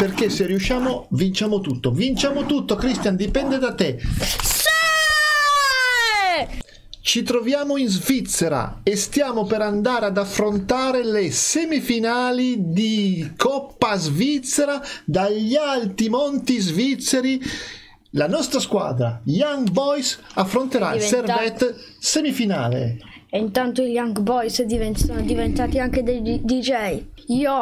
perché se riusciamo vinciamo tutto. Vinciamo tutto, Christian, dipende da te. Sì! Ci troviamo in Svizzera e stiamo per andare ad affrontare le semifinali di Coppa Svizzera dagli alti monti svizzeri. La nostra squadra, Young Boys, affronterà il Diventa- Servette semifinale. E intanto i Young Boys divent- sono diventati anche dei DJ. Io,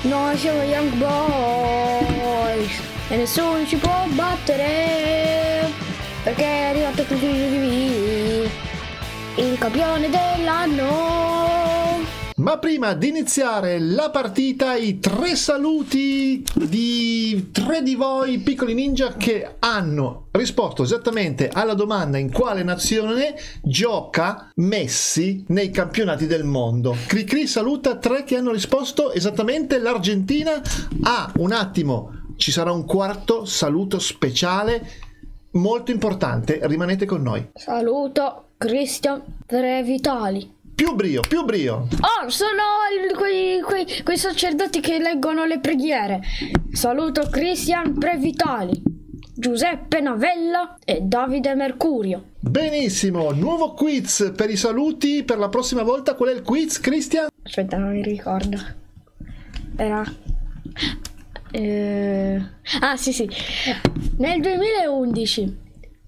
noi siamo Young Boys e nessuno ci può battere perché è arrivato il campione dell'anno. Ma prima di iniziare la partita, i tre saluti di tre di voi piccoli ninja che hanno risposto esattamente alla domanda in quale nazione gioca Messi nei campionati del mondo. Cricri saluta tre che hanno risposto esattamente l'Argentina. Ah, un attimo, ci sarà un quarto saluto speciale molto importante, rimanete con noi. Saluto Christian Trevitali. Più brio, più brio. Oh, sono quei, quei- quei sacerdoti che leggono le preghiere. Saluto Christian Previtali, Giuseppe Navella e Davide Mercurio. Benissimo, nuovo quiz per i saluti per la prossima volta. Qual è il quiz, Cristian? Aspetta, non mi ricordo. Era. eh, Ah, sì, sì. Nel 2011,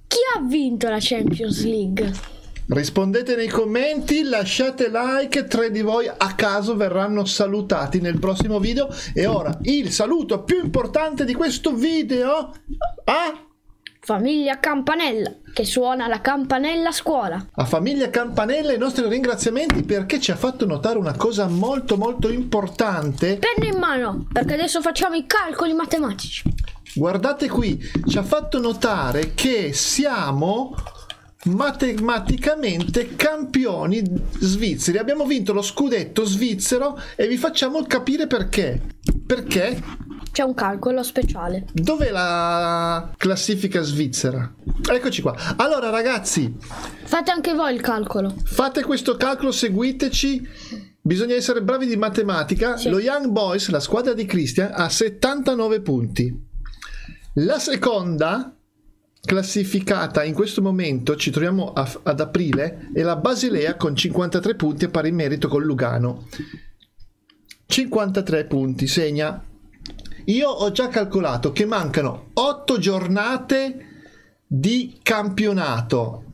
chi ha vinto la Champions League? Rispondete nei commenti, lasciate like, tre di voi a caso verranno salutati nel prossimo video. E ora il saluto più importante di questo video a, Famiglia Campanella, che suona la campanella a scuola. a famiglia Campanella i nostri ringraziamenti perché ci ha fatto notare una cosa molto molto importante. Penna in mano, perché adesso facciamo i calcoli matematici. Guardate qui, ci ha fatto notare che siamo matematicamente campioni svizzeri. Abbiamo vinto lo scudetto svizzero e vi facciamo capire perché. Perché? C'è un calcolo speciale. Dov'è la classifica svizzera? Eccoci qua. Allora ragazzi, Fate anche voi il calcolo. fate questo calcolo, seguiteci. Bisogna essere bravi di matematica. Sì. Lo Young Boys, la squadra di Christian, ha 79 punti. La seconda classificata in questo momento, ci troviamo a- ad aprile, è la Basilea con 53 punti a pari merito con Lugano. 53 punti, segna. Io ho già calcolato che mancano 8 giornate di campionato,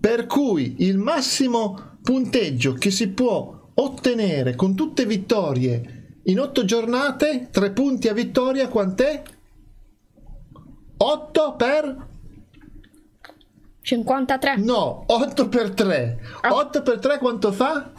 per cui il massimo punteggio che si può ottenere con tutte vittorie in 8 giornate, 3 punti a vittoria, quant'è? 8 per 53. no, 8 per 3. Ah. 8 per 3 quanto fa?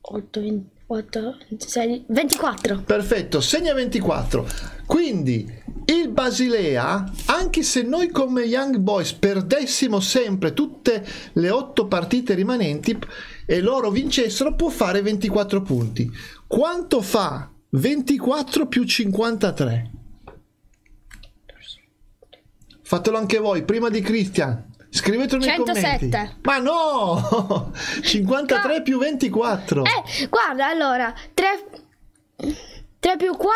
8, 28, 26, 24. Perfetto, segna 24. Quindi il Basilea, anche se noi come Young Boys perdessimo sempre tutte le 8 partite rimanenti e loro vincessero, può fare 24 punti. Quanto fa 24 più 53? Fatelo anche voi, prima di Christian. Scrivetelo nei 107. commenti. Ma no! 53 più 24. Eh, guarda, allora, 3, 3 più 4,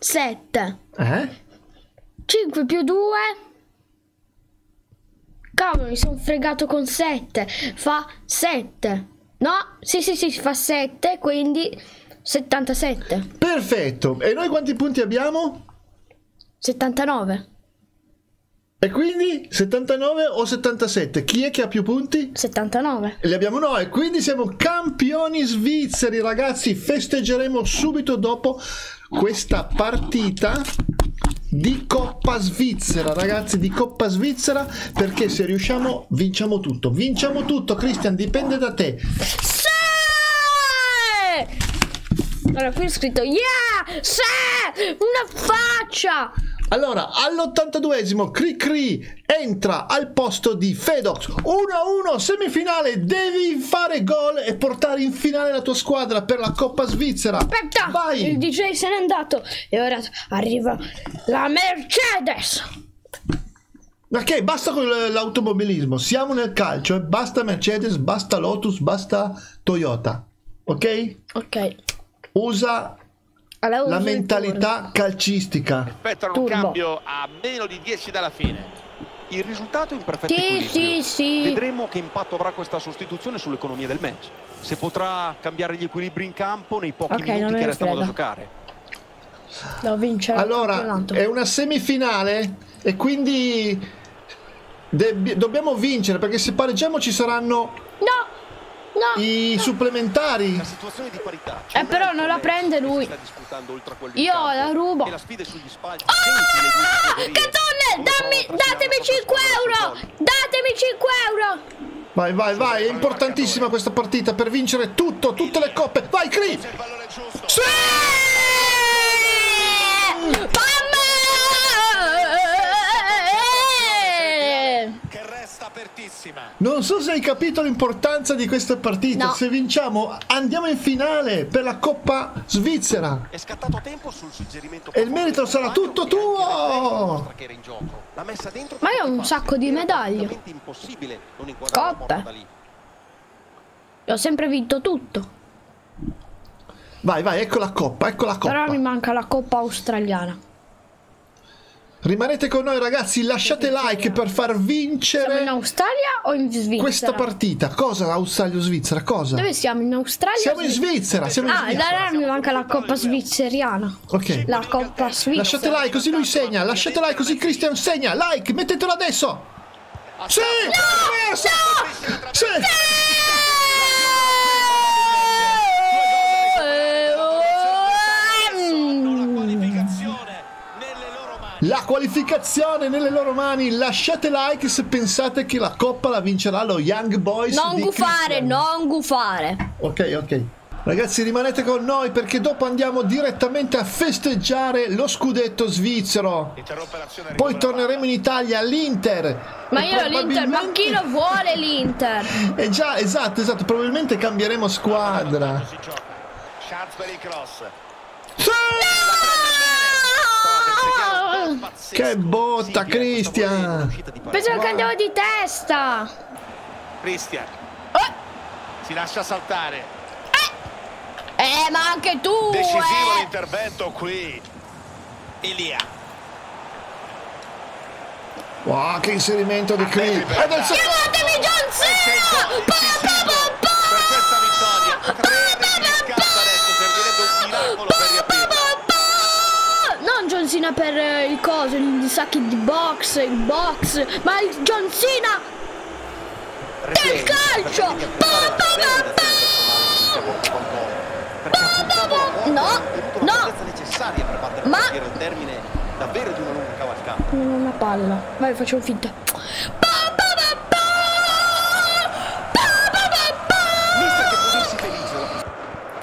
7. Eh? 5 più 2. Cavolo, mi sono fregato con 7. Fa 7. No, sì, sì, sì, fa 7, quindi 77. Perfetto. E noi quanti punti abbiamo? 79. E quindi 79 o 77? Chi è che ha più punti? 79. Li abbiamo noi, quindi siamo campioni svizzeri, ragazzi. Festeggeremo subito dopo questa partita di Coppa Svizzera, ragazzi, di Coppa Svizzera, perché se riusciamo vinciamo tutto. Vinciamo tutto, Christian, dipende da te. Sì! Allora, qui ho scritto Yeah! Sì! Una faccia! Allora, all'82esimo Cri Cri entra al posto di Fedox 1-1 semifinale, devi fare gol e portare in finale la tua squadra per la Coppa Svizzera. Aspetta! Vai! Il DJ se n'è andato e ora arriva la Mercedes! Ok, basta con l'automobilismo, siamo nel calcio, eh. basta Mercedes, basta Lotus, basta Toyota. Ok? Ok. Usa la mentalità calcistica. Aspettano un cambio a meno di 10 dalla fine. Il risultato è in perfetto Sì, sì, sì. Vedremo che impatto avrà questa sostituzione sull'economia del match. Se potrà cambiare gli equilibri in campo nei pochi Ok, non minuti che restano da giocare. Devo vincere Allora, è una semifinale e quindi deb- dobbiamo vincere perché se pareggiamo ci saranno No! No! i supplementari. La situazione di parità. Eh, però non la prende lui. Io la rubo. Spalti. Ah! Come Dammi, datemi trascinare 5 la euro! Datemi 5 euro! Vai, vai, vai, è importantissima questa partita per vincere tutto, tutte le coppe. Vai, Cri! Sì! Apertissima. Non so se hai capito l'importanza di questa partita. No. Se vinciamo, andiamo in finale per la Coppa Svizzera. È scattato tempo sul suggerimento E il merito sarà tutto tuo! Ma io ho un sacco di medaglie. la Coppe. ho sempre vinto tutto. Vai, vai, ecco la Coppa, ecco la Però mi Coppa. manca la coppa australiana. Rimanete con noi ragazzi, lasciate like per far Siamo in vincere Australia o in Svizzera? questa partita. Cosa Australia-Svizzera? Cosa? Dove siamo? In Australia? Siamo o in Svizzera, siamo in Ah, Svizzera. allora mi manca la coppa svizzeriana. Ok. La coppa svizzera. Lasciate like così lui segna, lasciate like così Cristian segna, like, mettetelo adesso! Sì! Perso! Sì! Qualificazione La qualificazione nelle loro mani, lasciate like se pensate che la coppa la vincerà lo Young Boys Non di gufare, Cristian. non gufare. Ok, ok. Ragazzi rimanete con noi perché dopo andiamo direttamente a festeggiare lo scudetto svizzero. Poi torneremo in Italia all'Inter. Ma io l'Inter, ma chi lo probabilmente- vuole l'Inter? Eh già, esatto, esatto, probabilmente cambieremo squadra. Cross. Sì! Che botta, Cristian! Pensavo che andavo di testa. Cristian. Eh, Si lascia saltare. Eh, ma anche tu, Decisivo eh. l'intervento qui. Elia. Wow, che inserimento di Cri! Ed è il secondo! Chiamatemi John Ecco il gol decisivo per questa vittoria. Tre riscatto adesso. Servirebbe un miracolo per riaprirla. Non John Cena per eh, il coso, i sacchi di box, il box, ma il John Cena del calcio! No, no. necessaria per battere Ma- davvero di una lunga cavalcata. Non ho una palla. Vai, facciamo finta.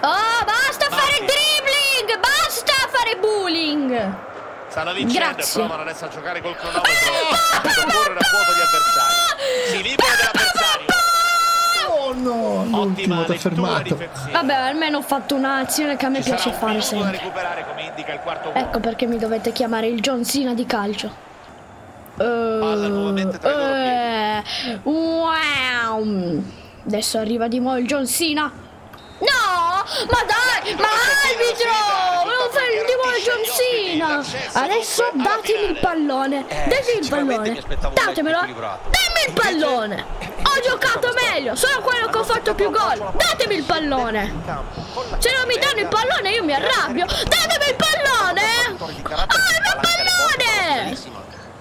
Oh, basta fare dribbling! Basta fare bullying! Stanno vincendo Grazie. e provano adesso a giocare col cronometro per correre a vuoto gli avversari. Si libera dell'avversario. Oh no! L'ultimo ti ha fermato. Vabbè, almeno ho fatto un'azione che a me Ci piace fare sempre. Ecco perché mi dovete chiamare il John Cena di calcio. Loro Eh, wow. Adesso arriva di nuovo il John Cena. No! Ma dai! Ma arbitro! Il John Cena! Adesso datemi il pallone! Eh, Datemi il pallone! Datemelo! Dammi il pallone! Ho giocato meglio! Sono quello che ho fatto più gol! Datemi il pallone! Se non mi danno il pallone io mi arrabbio! Datemi il pallone! Ah, il mio pallone!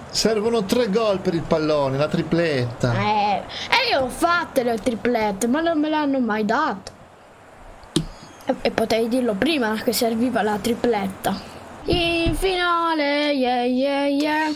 Servono tre gol per il pallone, la tripletta. Eh, e io ho fatte le triplette, ma non me l'hanno mai dato. E, e potevi dirlo prima che serviva la tripletta. In finale, yeah yeah yeah.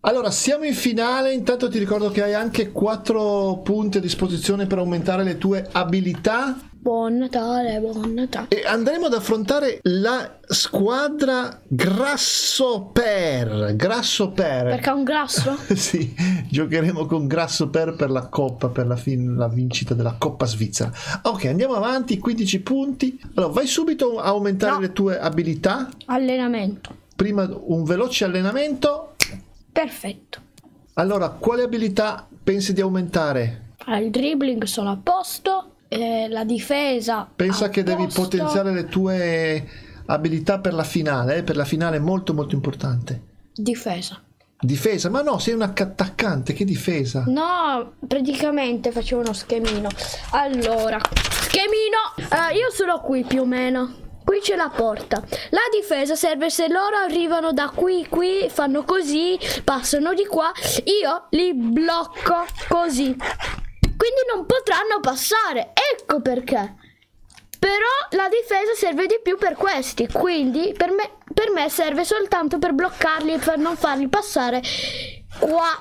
Allora, siamo in finale. Intanto ti ricordo che hai anche 4 punti a disposizione per aumentare le tue abilità. Buon Natale, buon Natale. E andremo ad affrontare la squadra Grasso Per. Grasso Per. Perché è un grasso? sì, giocheremo con Grasso Per per la coppa, per la, fin- la vincita della Coppa Svizzera. Ok, andiamo avanti, 15 punti. Allora, vai subito a aumentare No. le tue abilità. Allenamento. Prima un veloce allenamento. Perfetto. Allora, quale abilità pensi di aumentare? Al dribbling sono a posto. Eh, la difesa. Pensa che devi posto. potenziare le tue abilità per la finale, eh, per la finale molto molto importante. Difesa. Difesa, ma no, sei un attaccante, che difesa? No, praticamente facevo uno schemino. Allora, schemino, eh, io sono qui più o meno. Qui c'è la porta. La difesa serve se loro arrivano da qui, qui, fanno così, passano di qua. Io li blocco così. Quindi non potranno passare. Ecco perché. Però la difesa serve di più per questi. Quindi per me, per me serve soltanto per bloccarli e per non farli passare qua.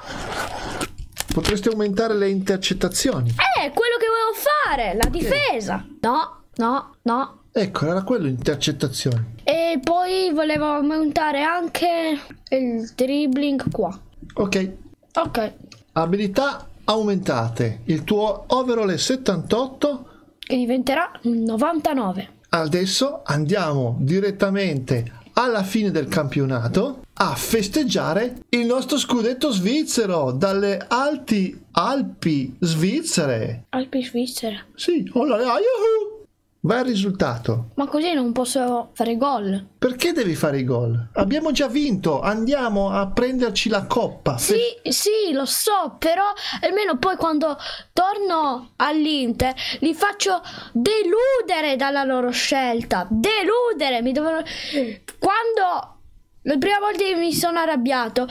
Potresti aumentare le intercettazioni. Eh, quello che volevo fare, la difesa. No, no, no. Ecco, era quello intercettazioni. E poi volevo aumentare anche il dribbling qua. Ok, Ok, abilità aumentate. Il tuo overall è 78. che diventerà 99. Adesso andiamo direttamente alla fine del campionato a festeggiare il nostro scudetto svizzero dalle alti Alpi svizzere. Alpi Svizzera. Sì, oh là, yuhu! Vai al risultato. Ma così non posso fare gol. Perché devi fare i gol? Abbiamo già vinto, andiamo a prenderci la coppa. Sì, sì, lo so, però almeno poi quando torno all'Inter li faccio deludere dalla loro scelta. Deludere, mi devono... Quando la prima volta che mi sono arrabbiato,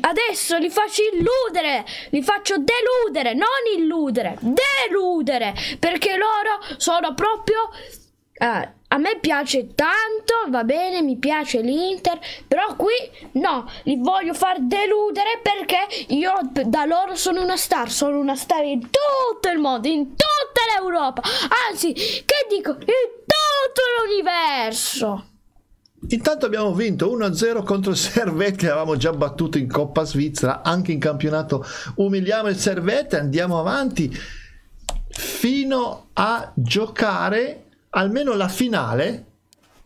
adesso li faccio illudere, li faccio deludere, non illudere, deludere, perché loro sono proprio... eh, a me piace tanto, va bene, mi piace l'Inter, però qui no, li voglio far deludere perché io da loro sono una star, sono una star in tutto il mondo, in tutta l'Europa, anzi, che dico, in tutto l'universo. Intanto abbiamo vinto 1-0 contro il Servette che avevamo già battuto in Coppa Svizzera, anche in campionato umiliamo il Servette, andiamo avanti fino a giocare almeno la finale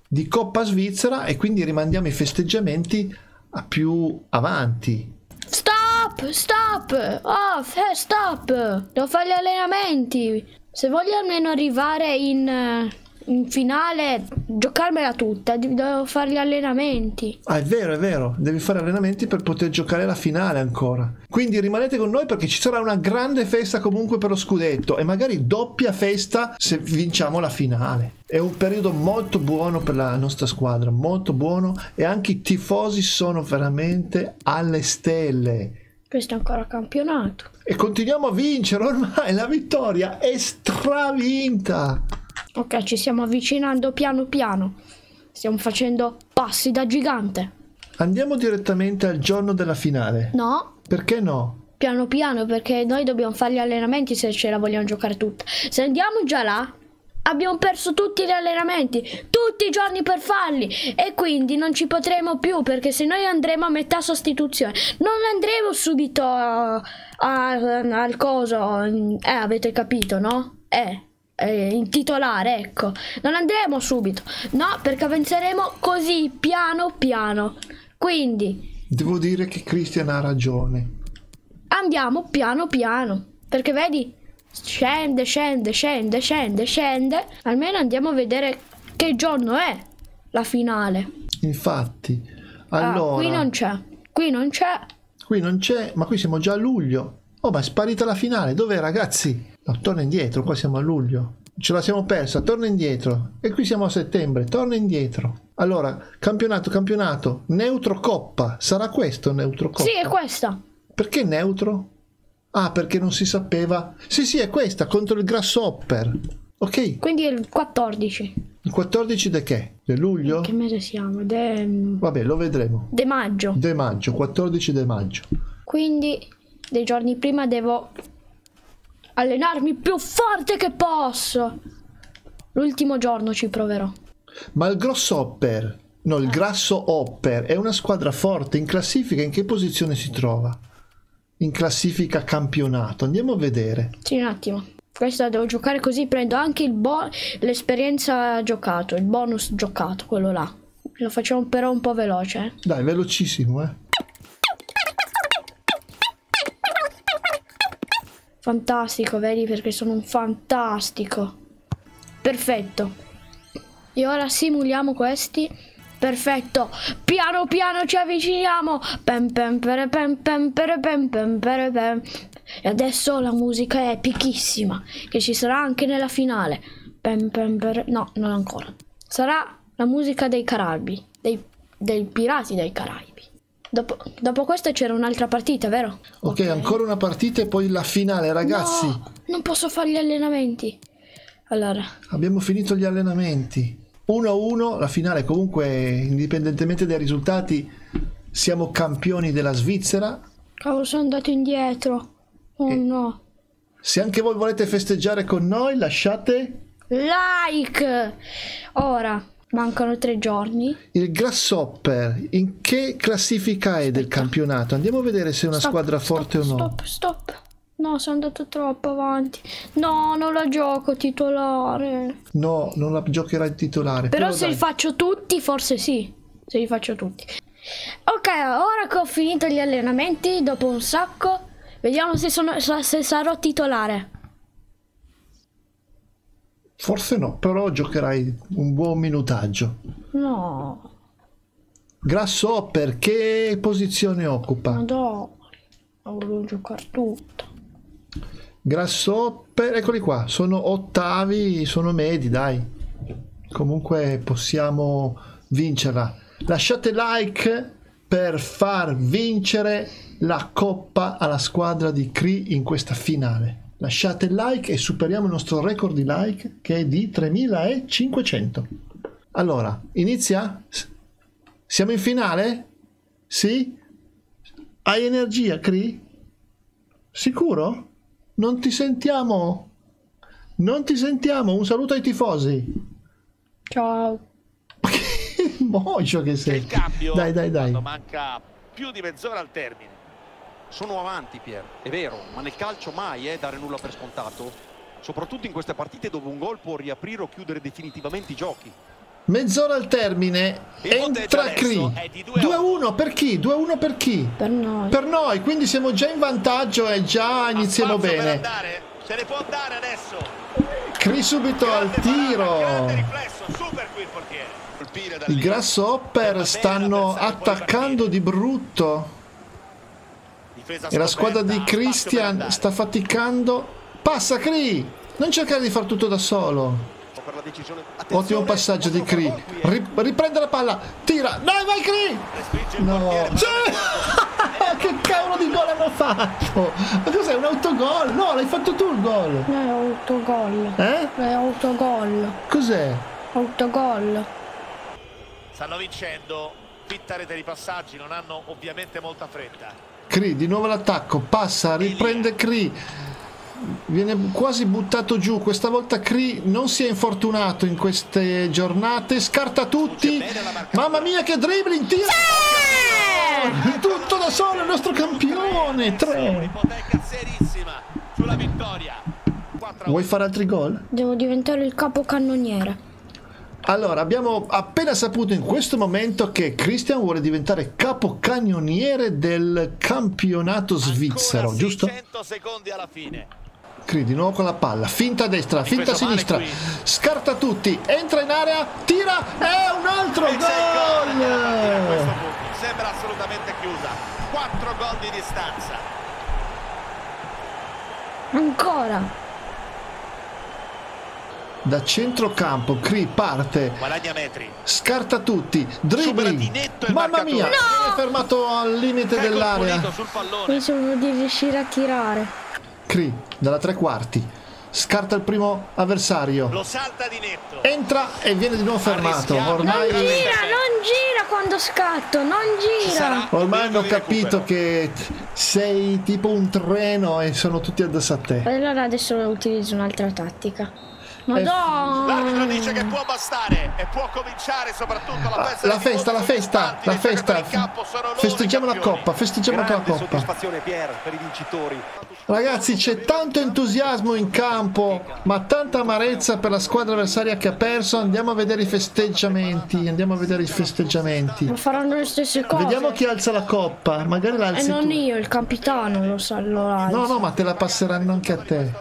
di Coppa Svizzera e quindi rimandiamo i festeggiamenti a più avanti. Stop, stop, off, eh, stop, devo fare gli allenamenti. Se voglio almeno arrivare in, eh, in finale, giocarmela tutta, devo fare gli allenamenti. Ah, è vero, è vero, devi fare allenamenti per poter giocare la finale ancora. Quindi rimanete con noi perché ci sarà una grande festa comunque per lo scudetto e magari doppia festa se vinciamo la finale. È un periodo molto buono per la nostra squadra, molto buono e anche i tifosi sono veramente alle stelle. Questo è ancora campionato. E continuiamo a vincere, ormai la vittoria è stravinta. Ok, ci stiamo avvicinando piano piano. Stiamo facendo passi da gigante. Andiamo direttamente al giorno della finale. No, Perché no? piano piano perché noi dobbiamo fare gli allenamenti se ce la vogliamo giocare tutta. Se andiamo già là, abbiamo perso tutti gli allenamenti, tutti i giorni per farli e quindi non ci potremo più perché se noi andremo a metà sostituzione, non andremo subito a- a- al coso, eh avete capito, no? Eh. Eh, in titolare, ecco, non andremo subito, no, perché avanzeremo così piano piano. Quindi Devo dire che Christian ha ragione. andiamo piano piano. Perché vedi, scende, scende, scende, scende, scende. Almeno andiamo a vedere che giorno è la finale. Infatti, Ah, allora, qui non c'è. Qui non c'è. qui non c'è, ma qui siamo già a luglio. Oh, ma è sparita la finale. Dov'è, ragazzi? No, torna indietro, qua siamo a luglio. Ce la siamo persa, torna indietro. E qui siamo a settembre, torna indietro. Allora, campionato, campionato, neutro coppa. Sarà questo neutro coppa? Sì, è questa. Perché neutro? Ah, perché non si sapeva. Sì, sì, è questa, contro il Grasshopper. Ok, Quindi è il 14. il 14 de che? De luglio? Che mese siamo? De, Vabbè, lo vedremo. de maggio. De maggio, 14 de maggio. Quindi dei giorni prima devo allenarmi più forte che posso. L'ultimo giorno ci proverò. Ma il Grasshopper, no, il Grasso Hopper è una squadra forte in classifica. In che posizione si trova? In classifica campionato. Andiamo a vedere. Sì, un attimo. Questa devo giocare così prendo anche il bo- l'esperienza giocato, il bonus giocato, quello là. Lo facciamo però un po' veloce. eh. Dai, velocissimo, eh. Fantastico, vedi? Perché sono un fantastico. Perfetto. E ora simuliamo questi. Perfetto. Piano piano ci avviciniamo. Pem pem pere pem pem pere pem pem pere pem. E adesso la musica è epichissima. Che ci sarà anche nella finale. Pem pem pere... No, non ancora. Sarà la musica dei Caraibi. Dei, dei pirati dei Caraibi. Dopo, dopo questa c'era un'altra partita, vero? Ok, ancora una partita e poi la finale, ragazzi. No, non posso fare gli allenamenti. Allora, Abbiamo finito gli allenamenti. 1-1, la finale comunque, indipendentemente dai risultati, siamo campioni della Svizzera. cavolo, sono andato indietro. Oh Eh. no. Se anche voi volete festeggiare con noi, lasciate Like! Ora, mancano tre giorni. il Grasshopper. In che classifica è del campionato? Andiamo a vedere se è una Stop, squadra stop, forte o no. Stop, stop. No, sono andato troppo avanti. No, non la gioco titolare. No, non la giocherai titolare. Però se dai. li faccio tutti, forse sì. Se li faccio tutti. Ok, ora che ho finito gli allenamenti, dopo un sacco, vediamo se, sono, se sarò titolare. Forse no, però giocherai un buon minutaggio. No, Grasshopper, che posizione occupa? dai. Volevo giocare tutto. Grasshopper, eccoli qua, sono ottavi, sono medi, dai. Comunque possiamo vincerla. Lasciate like per far vincere la coppa alla squadra di Cree in questa finale. Lasciate like e superiamo il nostro record di like che è di 3500. Allora, inizia? S- Siamo in finale? Sì? Hai energia, Cree? Sicuro? Non ti sentiamo? Non ti sentiamo? Un saluto ai tifosi. Ciao. Che mocio che sei. Il cambio Dai, dai, dai. quando manca più di mezz'ora al termine. Sono avanti, Pier, è vero, ma nel calcio mai è dare nulla per scontato. Soprattutto in queste partite dove un gol può riaprire o chiudere definitivamente i giochi. Mezz'ora al termine. Il Entra Cree. è di 2 a 2-1 per chi? 2-1 per chi? Per noi. Per noi, quindi siamo già in vantaggio e già iniziamo bene. Se ne può andare adesso. Cree subito al Grande parata, grande tiro. riflesso, super qui il portiere. Colpire da I. Grasshopper stanno attaccando di brutto. E la squadra di Christian sta faticando. Passa Cree! Non cercare di far tutto da solo. Per la decisione. Ottimo passaggio di Cree. Ri- riprende la palla. Tira. Dai, vai Cree! No. Sì! che cavolo di gol hanno fatto? Ma cos'è? Un autogol? No, l'hai fatto tu il gol. No, è autogol. Eh? È autogol. Cos'è? Autogol. Stanno vincendo. Fitta rete di passaggi, non hanno ovviamente molta fretta. Cree, di nuovo l'attacco. Passa, riprende Cree. Viene quasi buttato giù. Questa volta Cree non si è infortunato in queste giornate. Scarta tutti. Mamma mia, che dribbling! Tira! Tutto da solo il nostro campione. Tre. Ipoteca serissima sulla vittoria. 4 a Vuoi fare altri gol? Devo diventare il capocannoniere. Allora, abbiamo appena saputo in questo momento che Christian vuole diventare capocannoniere del campionato svizzero, giusto? 600 secondi alla fine. Cree di nuovo con la palla, finta a destra, finta a sinistra, qui. scarta tutti, entra in area, tira, è un altro E gol gol! punto. Sembra assolutamente chiusa. 4 gol di distanza. Ancora. Da centrocampo, Cree parte, scarta tutti, dribbling, mamma mia, No! viene fermato al limite Tackle dell'area. Pensavo di riuscire a tirare. Cree, dalla tre quarti, scarta il primo avversario, Lo salta di netto. entra e viene di nuovo fermato. Ormai... Non gira, non gira quando scatto, non gira. Ormai hanno capito che sei tipo un treno e sono tutti addosso a te. Allora adesso utilizzo un'altra tattica. Ma Eh, L'arbitro dice che può bastare e può cominciare soprattutto la festa. La festa, la festa, la festa. Festeggiamo la coppa, festeggiamo la coppa. soddisfazione, Pier, per i vincitori. Ragazzi, c'è tanto entusiasmo in campo, ma tanta amarezza per la squadra avversaria che ha perso. Andiamo a vedere i festeggiamenti. Andiamo a vedere i festeggiamenti. Ma faranno le stesse cose. Vediamo chi alza la coppa. Magari E l'alzi non tu. io, il capitano lo sa, lo alza. No, no, ma te la passeranno anche a te.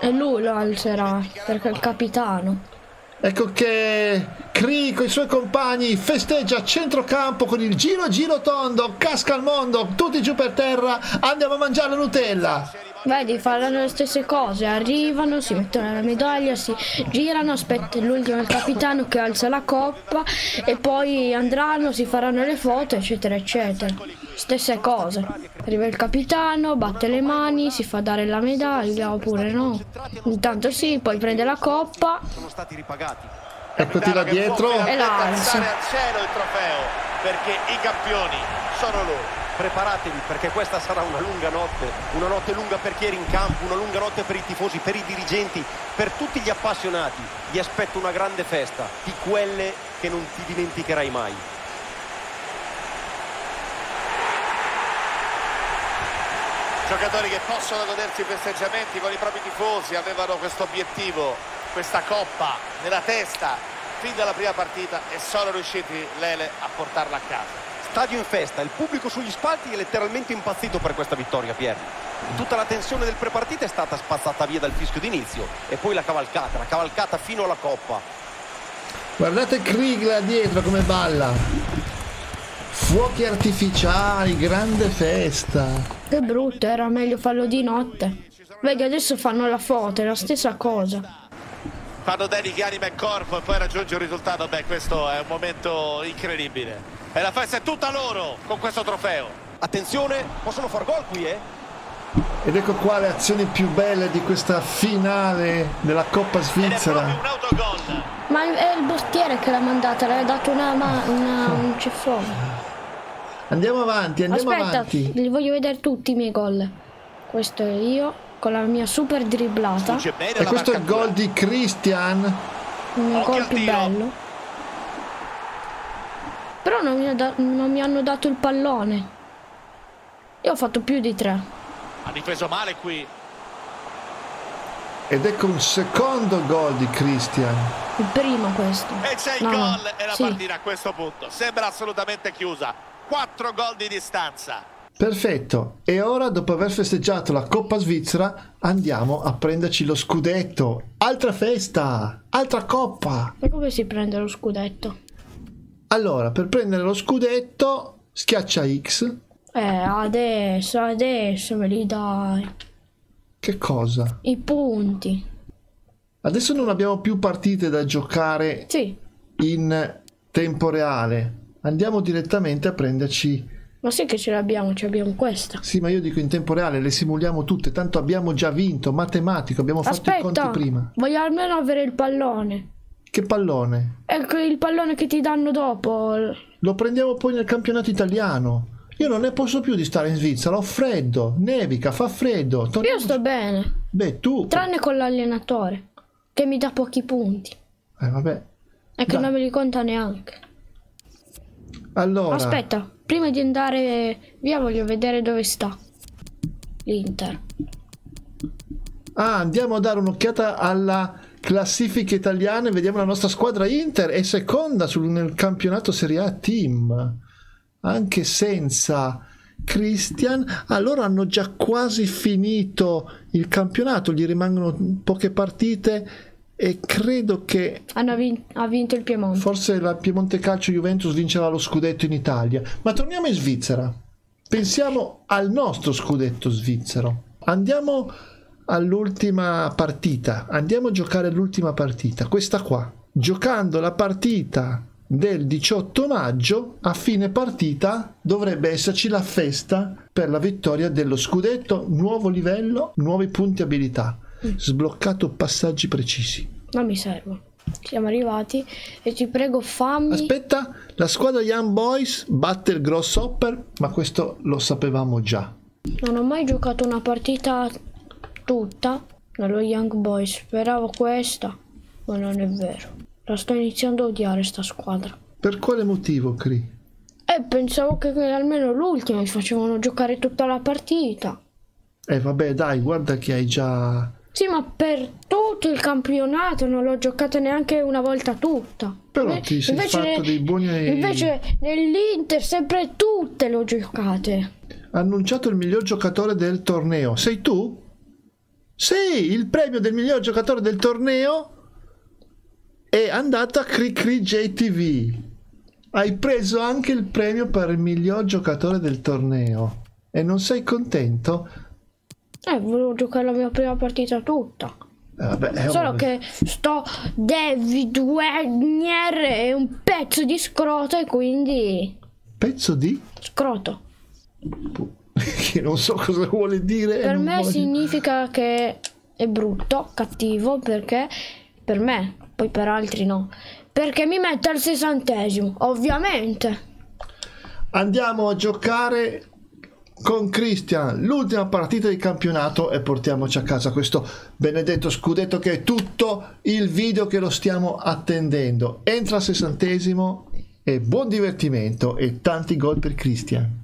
E lui lo alzerà, perché è il capitano. Ecco che Cree con i suoi compagni festeggia a centrocampo con il giro giro tondo, casca al mondo, tutti giù per terra, andiamo a mangiare la Nutella. Vedi, fanno le stesse cose, arrivano, si mettono la medaglia, si girano, aspetta l'ultimo il capitano che alza la coppa e poi andranno, si faranno le foto, eccetera, eccetera. Stesse cose. Arriva il capitano, batte le mani, si fa dare la medaglia oppure no. Intanto sì, poi prende la coppa. Sono stati ripagati. Eccoti là dietro. E la alza. al cielo il trofeo perché i campioni sono loro. Preparatevi perché questa sarà una lunga notte, una notte lunga per chi era in campo, una lunga notte per i tifosi, per i dirigenti, per tutti gli appassionati. Vi aspetto una grande festa, di quelle che non ti dimenticherai mai. Giocatori che possono godersi i festeggiamenti con i propri tifosi avevano questo obiettivo, questa coppa nella testa fin dalla prima partita e sono riusciti Lele a portarla a casa. Stadio in festa, il pubblico sugli spalti è letteralmente impazzito per questa vittoria, Pier. Tutta la tensione del prepartita è stata spazzata via dal fischio d'inizio e poi la cavalcata, la cavalcata fino alla coppa. Guardate Krieg là dietro come balla. Fuochi artificiali, grande festa. Che brutto, era meglio farlo di notte. Vedi, adesso fanno la foto, è la stessa cosa. Fanno dedichi anima e corpo e poi raggiunge un risultato, beh questo è un momento incredibile. E la festa è tutta loro con questo trofeo. Attenzione, possono far gol qui, eh? Ed ecco qua le azioni più belle di questa finale della Coppa Svizzera. proprio un autogol. Ma è il portiere che l'ha mandata, le ha dato una, ma- una- un ceffone. Andiamo avanti, andiamo Aspetta, avanti. li voglio vedere tutti i miei gol. Questo è io, con la mia super dribblata. E questo è il gol di Christian. Il mio Occhio gol più tiro. bello. Però non mi, non mi hanno dato il pallone. Io ho fatto più di tre. Ha difeso male qui. Ed ecco un secondo gol di Christian. Il primo questo. E c'è il No, no, gol e la sì. partita a questo punto. Sembra assolutamente chiusa. Quattro gol di distanza. Perfetto. E ora, dopo aver festeggiato la Coppa Svizzera, andiamo a prenderci lo scudetto. Altra festa, altra coppa. E come si prende lo scudetto? Allora, per prendere lo scudetto, schiaccia X. Eh, adesso, adesso me li dai. Che cosa? I punti. Adesso non abbiamo più partite da giocare Sì, in tempo reale. Andiamo direttamente a prenderci. ma sì che ce l'abbiamo, ci abbiamo questa. Sì, ma io dico in tempo reale, le simuliamo tutte. Tanto abbiamo già vinto, matematico, abbiamo fatto i conti Aspetta, prima. voglio almeno avere il pallone. Che pallone. Ecco il pallone che ti danno dopo. Lo prendiamo poi nel campionato italiano. Io non ne posso più di stare in Svizzera, ho freddo, nevica, fa freddo. Io Torniamo- sto bene, Beh, tu. tranne con l'allenatore, che mi dà pochi punti. Eh, vabbè. E che Dai. non me li conta neanche. Allora, Aspetta, prima di andare via voglio vedere dove sta l'Inter. ah, andiamo a dare un'occhiata alla classifica italiana e vediamo la nostra squadra Inter è seconda sul- nel campionato Serie A Team. Anche senza Christian, allora hanno già quasi finito il campionato, gli rimangono poche partite e credo che Hanno vin- ha vinto il Piemonte. Forse la Piemonte Calcio Juventus vincerà lo scudetto in Italia. Ma torniamo in Svizzera. Pensiamo al nostro scudetto svizzero. Andiamo all'ultima partita. Andiamo a giocare l'ultima partita. Questa qua. Giocando la partita del 18 maggio, a fine partita dovrebbe esserci la festa per la vittoria dello scudetto, nuovo livello, nuovi punti abilità. Sbloccato passaggi precisi. Non mi servono. Siamo arrivati e ti prego fammi. Aspetta, la squadra Young Boys batte il Grasshopper, ma questo lo sapevamo già. Non ho mai giocato una partita tutta nello Young Boys. Speravo questa, ma non è vero. La sto iniziando a odiare sta squadra. Per quale motivo, Cri? E pensavo che almeno l'ultima mi facevano giocare tutta la partita. Eh vabbè, dai, guarda che hai già... Sì, ma per tutto il campionato non l'ho giocata neanche una volta tutta. Però Inve- ti sei fatto ne- dei buoni- Invece nell'Inter sempre tutte le ho giocate. Annunciato il miglior giocatore del torneo. Sei tu? Sì, il premio del miglior giocatore del torneo è andato a Cricri JTV. Hai preso anche il premio per il miglior giocatore del torneo. E non sei contento? Eh, volevo giocare la mia prima partita tutta. Eh, vabbè, Solo un- che sto David Wagner è un pezzo di scroto e quindi pezzo di... scroto. che non so cosa vuole dire. Per me voglio- significa che è brutto, cattivo, perché per me, poi per altri no. Perché mi mette al sessantesimo, ovviamente. Andiamo a giocare con Christian l'ultima partita di campionato e portiamoci a casa questo benedetto scudetto che è tutto il video che lo stiamo attendendo. Entra al sessantesimo e buon divertimento e tanti gol per Christian.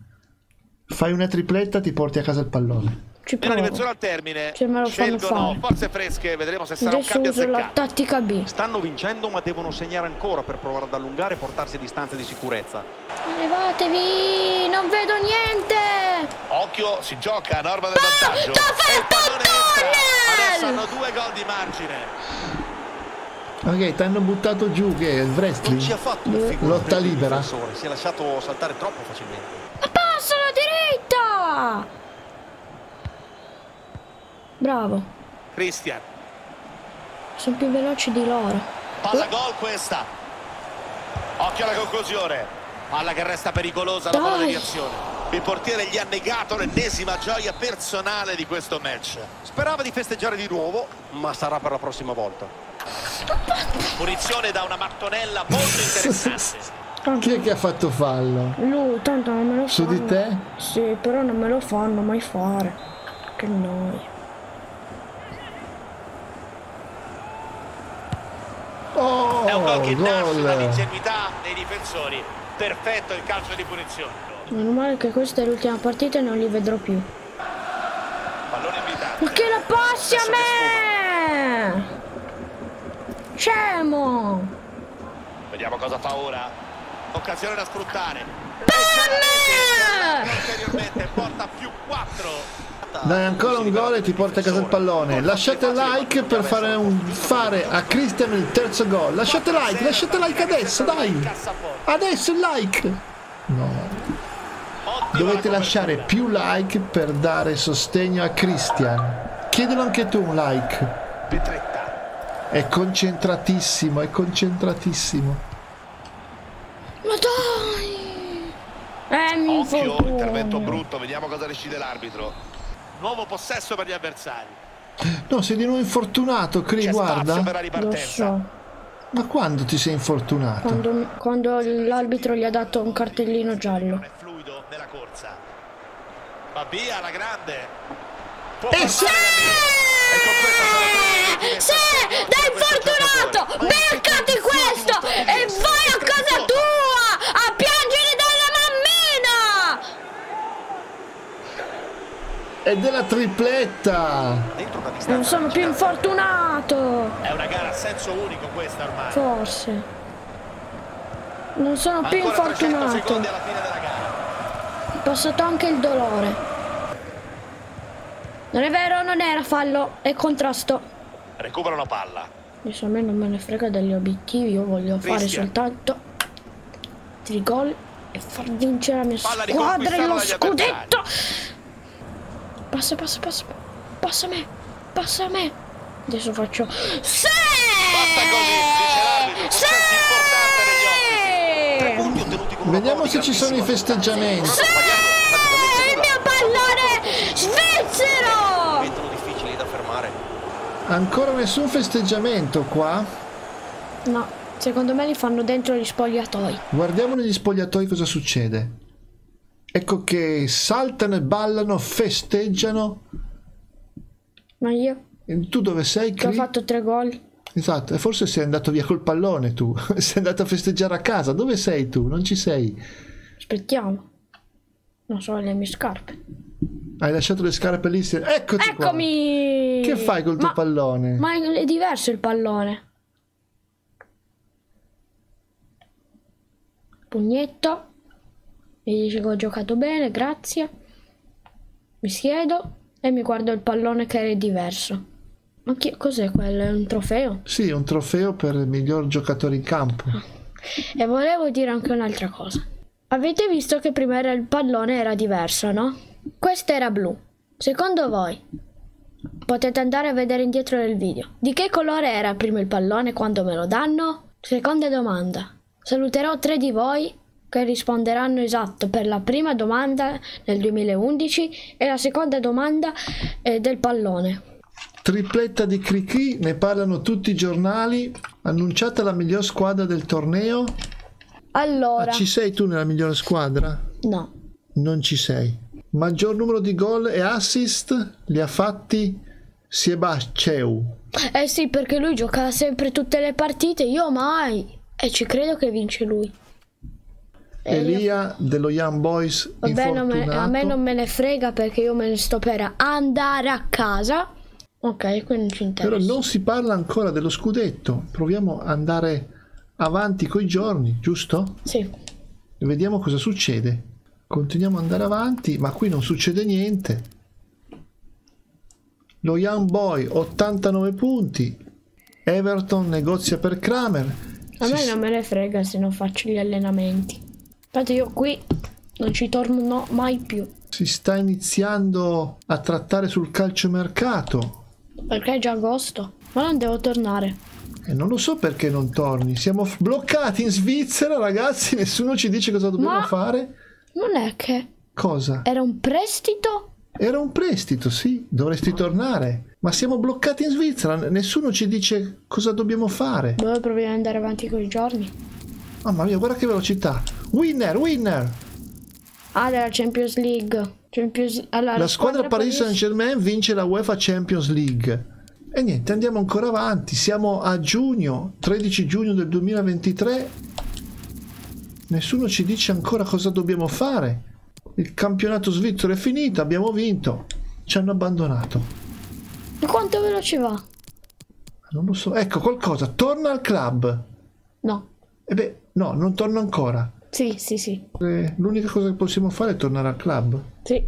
Fai una tripletta, ti porti a casa il pallone. Ci provo. dimensione al termine. Se me lo fanno Scelgono fare. forze fresche, vedremo se sarà un Adesso cambio uso la tattica B. Stanno vincendo ma devono segnare ancora per provare ad allungare e portarsi a distanze di sicurezza. Levatevi, non vedo niente. Occhio, si gioca a norma del vantaggio. tunnel! entra. Adesso hanno due gol di margine. Ok, ti hanno buttato giù che è il Non wrestling. ci ha fatto una figura Lotta libera. Si è lasciato saltare troppo facilmente. Passa la diritta. Bravo, Christian. sono più veloci di loro. Palla gol questa. Occhio alla conclusione. Palla che resta pericolosa dopo la Dai. deviazione. Il portiere gli ha negato l'ennesima gioia personale di questo match. Sperava di festeggiare di nuovo, ma sarà per la prossima volta. Punizione da una mattonella molto interessante. Chi è che ha fatto fallo? Lui, tanto non me lo Su fanno. di te? Sì, però non me lo fanno mai fare. Che noia. Oh, È un gol che nasce dall'ingenuità dei difensori. Perfetto il calcio di punizione. Meno male che questa è l'ultima partita e non li vedrò più. Pallone. Ma che la passi a me! Scemo! Vediamo cosa fa ora. Occasione da sfruttare. Palle! Ulteriormente porta più 4. Dai ancora un gol e ti porta a casa il pallone. Lasciate like per fare, un- fare a Christian il terzo gol. Lasciate like, lasciate like adesso, dai. Adesso il like. No, dovete la lasciare più like per dare sostegno a Christian. Chiedilo anche tu un like. È concentratissimo, è concentratissimo. Ma dai! Eh, mi Occhio, intervento brutto, vediamo cosa decide l'arbitro. Nuovo possesso per gli avversari. No, sei di nuovo infortunato, Cri, guarda. per la Lo ripartenza. so. Ma quando ti sei infortunato? Quando, quando l'arbitro gli ha dato un cartellino giallo. Non è fluido nella corsa. Va via alla grande. Può E sì! lì. E le Sì, da infortunato! Beccati questo! E vai a casa tua! A piangere dalla mammina! È della tripletta. Non sono più infortunato! È una gara a senso unico questa ormai. Forse. Non sono più Ancora 300 secondi infortunato. È passato anche il dolore. Non è vero, non era fallo, è contrasto. Recuperano palla. Adesso a me non me ne frega degli obiettivi, io voglio fare Cristian. soltanto 3 gol e far vincere la mia Palla squadra e lo scudetto. Passa, passa, passa. Passa a me, passa a me. Adesso faccio... Sì! Basta così, dice l'arbitro. Sì! Importante negli ottenuti con Vediamo se ci sono i festeggiamenti. Sì! Il mio pallone svizzero! Diventano difficili da fermare. Ancora nessun festeggiamento qua. No, secondo me li fanno dentro gli spogliatoi. Guardiamo negli spogliatoi cosa succede. Ecco che saltano e ballano, festeggiano. Ma io E tu dove sei, che ho fatto tre gol. Esatto, e forse sei andato via col pallone tu. sei andato a festeggiare a casa. Dove sei tu? Non ci sei. Aspettiamo. Non so le mie scarpe. Hai lasciato le scarpe lì. Eccoti qua. Eccomi! Che fai col tuo Ma- pallone? Ma è diverso il pallone. Pugnetto. Mi dice che ho giocato bene, grazie. Mi siedo e mi guardo il pallone che è diverso. Ma chi- cos'è quello? È un trofeo? Sì, un trofeo per il miglior giocatore in campo. E volevo dire anche un'altra cosa. Avete visto che prima era il pallone era diverso, no? Questa era blu. Secondo voi? Potete andare a vedere indietro nel video. Di che colore era prima il pallone quando me lo danno? Seconda domanda. Saluterò tre di voi che risponderanno esatto per la prima domanda nel 2011 e la seconda domanda è del pallone. Tripletta di Cricri, ne parlano tutti i giornali. Annunciata la miglior squadra del torneo. Ma Allora, ci sei tu nella migliore squadra? no. Non ci sei. Maggior numero di gol e assist li ha fatti Siebaceu. Eh sì, perché lui gioca sempre tutte le partite, io mai. E ci credo che vince lui. E io- Elia dello Young Boys Vabbè, non me- a me non me ne frega perché io me ne sto per andare a casa. Ok, quindi non ci interessa. Però non si parla ancora dello scudetto. Proviamo ad andare avanti coi giorni, giusto? Sì. E vediamo cosa succede. Continuiamo ad andare avanti, ma qui non succede niente. Lo Young Boy 89 punti. Everton negozia per Kramer. A me non me ne frega se non faccio gli allenamenti. Infatti io qui non ci torno mai più. si sta iniziando a trattare sul calciomercato. Perché è già agosto. Ma non devo tornare. E non lo so perché non torni. Siamo bloccati in Svizzera, ragazzi. Nessuno ci dice cosa dobbiamo Ma- fare. Non è che Cosa? era un prestito? Era un prestito, sì. Dovresti tornare. Ma siamo bloccati in Svizzera. Nessuno ci dice cosa dobbiamo fare. Dove proviamo ad andare avanti con i giorni? Mamma mia, guarda che velocità. Winner, winner. Ah, della Champions League. Champions... Allora, La squadra Paris Saint-Germain vince la UEFA Champions League. E niente, andiamo ancora avanti. Siamo a giugno, 13 giugno del 2023. Nessuno ci dice ancora cosa dobbiamo fare. Il campionato svizzero è finito, abbiamo vinto. Ci hanno abbandonato. Ma quanto veloce va? Non lo so. Ecco qualcosa, torna al club. No. E beh, no, non torno ancora. Sì, sì, sì. Eh, L'unica cosa che possiamo fare è tornare al club. Sì.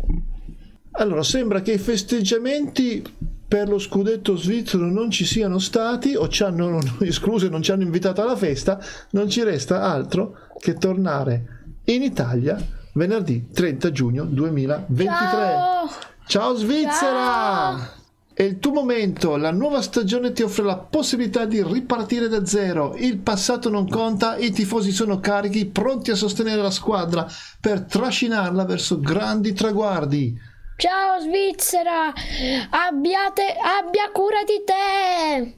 Allora, sembra che i festeggiamenti per lo scudetto svizzero non ci siano stati o ci hanno escluso e non ci hanno invitato alla festa. Non ci resta altro che tornare in Italia venerdì 30 giugno 2023. Ciao! Ciao Svizzera! È il tuo momento, la nuova stagione ti offre la possibilità di ripartire da zero. Il passato non conta, i tifosi sono carichi, pronti a sostenere la squadra per trascinarla verso grandi traguardi. Ciao Svizzera! Abbiate, abbia cura di te!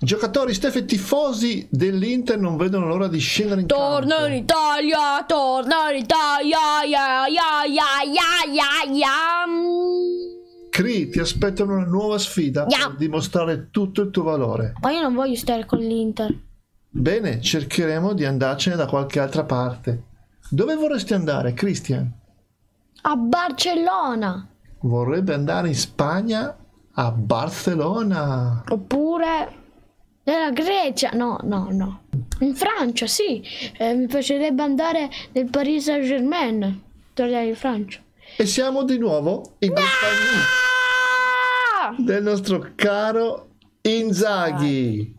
Giocatori, Steph e tifosi dell'Inter non vedono l'ora di scendere in Torna campo. in Italia! Torna in Italia! Ya, ya, ya, ya, ya, ya. Cri, ti aspettano una nuova sfida Ya. per dimostrare tutto il tuo valore. Ma io non voglio stare con l'Inter. Bene, cercheremo di andarcene da qualche altra parte. Dove vorresti andare, Christian? A Barcellona! Vorrebbe andare in Spagna a Barcellona. Oppure nella Grecia? No, no, no. In Francia, sì. Eh, mi piacerebbe andare nel Paris Saint-Germain. Tornare in Francia. E siamo di nuovo in compagnia Ah! del nostro caro Inzaghi.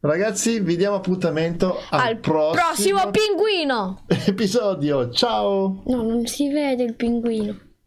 Ragazzi, vi diamo appuntamento al, Al prossimo pinguino! episodio. Ciao! No, non si vede il pinguino.